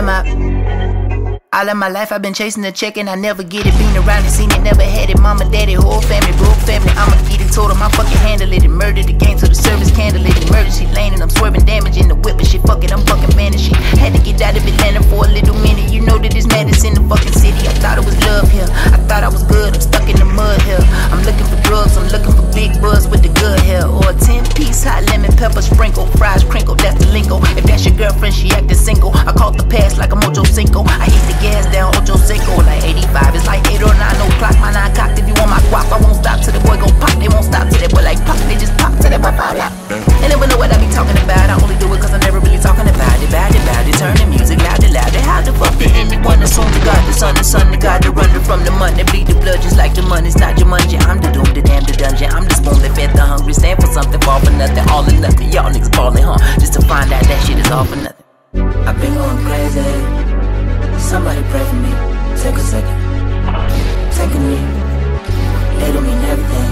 All of my life I've been chasing the check and I never get it. Been around and seen it, never had it. Mama, daddy, whole family, broke family. I'ma get it, told them I fucking handle it. And murder the game to the service candle it. Emergency lane and I'm swerving damage in the whip and shit. Fuck it, I'm fucking shit. Had to get out of Atlanta for a little minute. You know that it's madness in the fucking city. I thought it was love here. I thought I was good. I'm stuck in the mud here. I'm looking for drugs. I'm looking for big buzz with the good hair. Or a 10 piece hot lemon pepper sprinkle. Fries crinkle, that's the lingo. If that's your girlfriend, she acting single. Caught the pass like Mojo Cinco. I hit the gas down Ocho Cinco like 85. It's like 8 or 9 o'clock. My nine cocked. If you want my guap, I won't stop till the boy go pop. They won't stop till that boy like pop. They just pop till that boy pop. And never know what I be talking about. I only do it cause I never really talking about it. Bad it, bad it. Turn the music loud and loud. They How the fuck did anyone assume to God? The son, the son, the God, the runner from the money. Bleed the blood just like the money's not your money. I'm the doom, the damn, the dungeon. I'm the spoon that fed the hungry. Stand for something, fall for nothing. All or nothing. Y'all niggas ballin', huh? Just to find out that shit is all for nothing. I've been going crazy. Somebody pray for me. Take a second. Take a knee. It'll mean everything.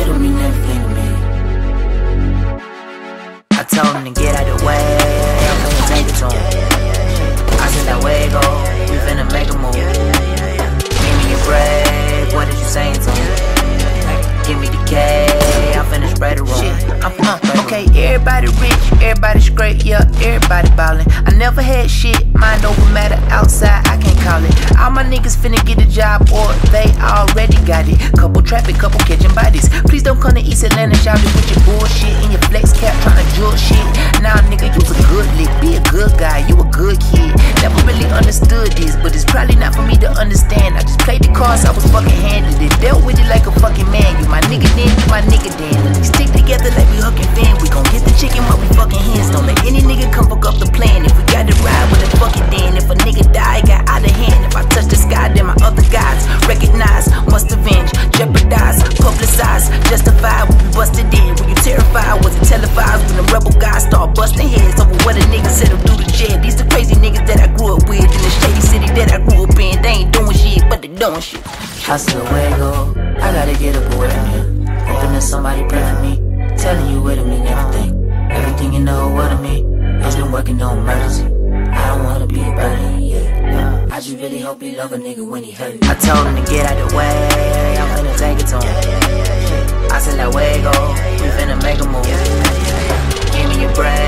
It'll mean everything to me. I told him to get out of the way. I'm finna take it to him. I said that way go. We finna make a move. Give me a break. What did you saying to? Give me the K. everybody rich, everybody straight, yeah, everybody ballin'. I never had shit, mind over matter outside, I can't call it. All my niggas finna get a job or they already got it. Couple traffic, couple catching bodies. Please don't come to East Atlanta shouting with your bullshit and your flex cap tryna jewel shit. Nah, nigga, you's a good lick, be a good guy, you a good kid. Never really understood this, but it's probably not for me to understand. I just played the cards, I was fucking handled it. Dealt with it like a fucking man. You my nigga then, you my nigga then. Stick together like we and Finn. We gon' chicken while we fucking hands. Don't let any nigga come fuck up the plan. If we got to ride with it, fuck it then. If a nigga die, got out of hand. If I touch the sky, then my other guys recognize, must avenge, jeopardize, publicize, justify. We be busted in. Were you terrified? Was it televised when the rebel guys start busting heads over what a nigga said him do to jail? These the crazy niggas that I grew up with in the shady city that I grew up in. They ain't doing shit, but they doing shit. Away, go. I gotta get up away from here. Hoping that somebody pray for me. Telling you what it mean, everything. Working on emergency. I don't wanna be a burden, yeah. I just really hope he love a nigga when he hurt. I told him to get out the way. I'm finna take it to him. I said, that way go. We finna make a move. Give me your break.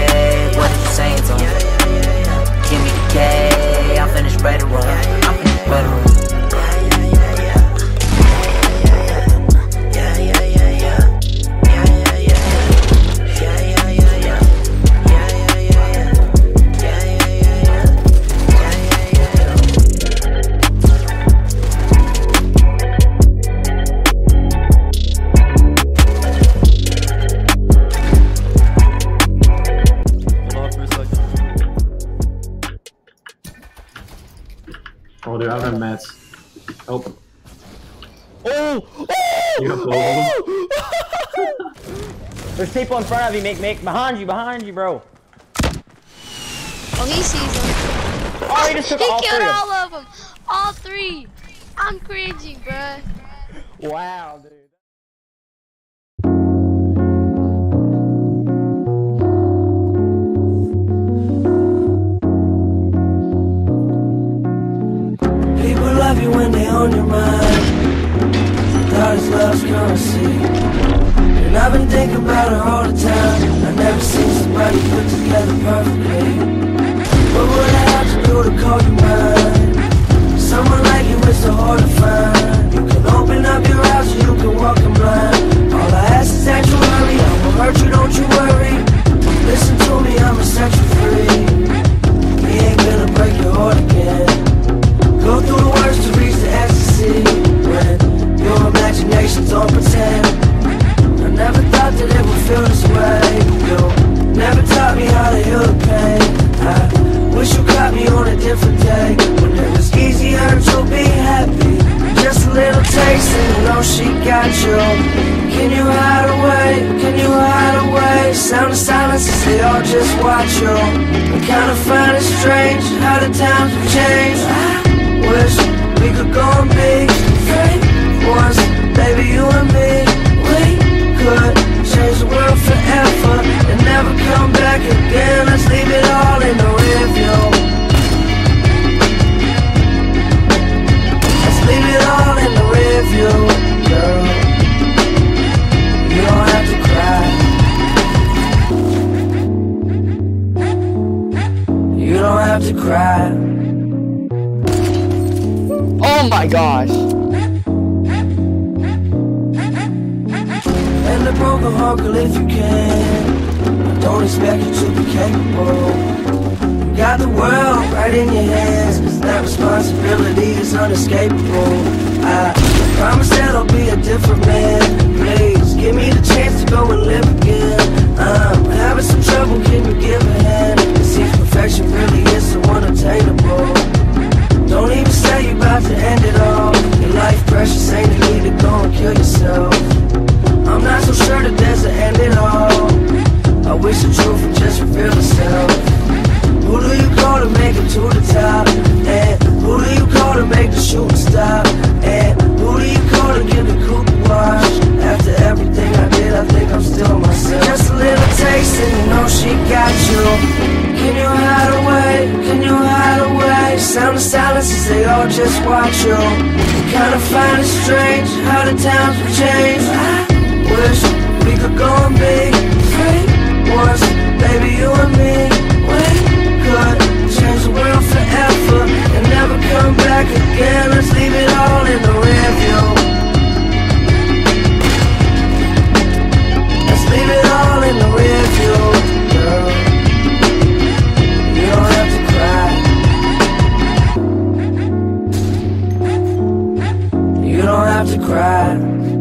Oh, dude, I have mats. Help. Oh! oh! You have Oh! There's people in front of you, make, make, Behind you, behind you, bro. Oh, he sees them. Oh, he just took he all killed three of all of them. All three. I'm cringing, bruh. Wow, dude. Thinking about her all the time. I never seen somebody put together perfectly. Day. When it was easier be happy. Just a little taste and you know she got you. Can you hide away? Can you hide away? Sound of silence as they all just watch you? I kinda find it strange how the times have changed. I wish we could go and be Oh my gosh. And broken girl, if you can. Don't expect you to be capable. You got the world right in your hands. That responsibility is unescapable. I promise that I'll be a different man. Please give me the chance to go and live again. I'm having some trouble, can you give? It the need to go and kill yourself. I'm not so sure that there's an end at all. I wish the truth would just reveal itself. Who do you call to make it to the top? And who do you call to make the shooting stop? Kinda strange how the times have changed. I wish we could go and be free once, baby, you and me. We could change the world forever and never come back again. Let's leave it all in to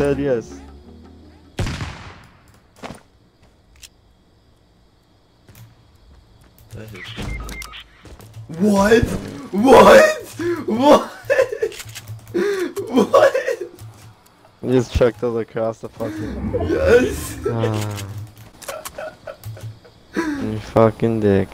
said yes. What? What? What? What? You just chucked those across the fucking. Yes. Ah. you fucking dick.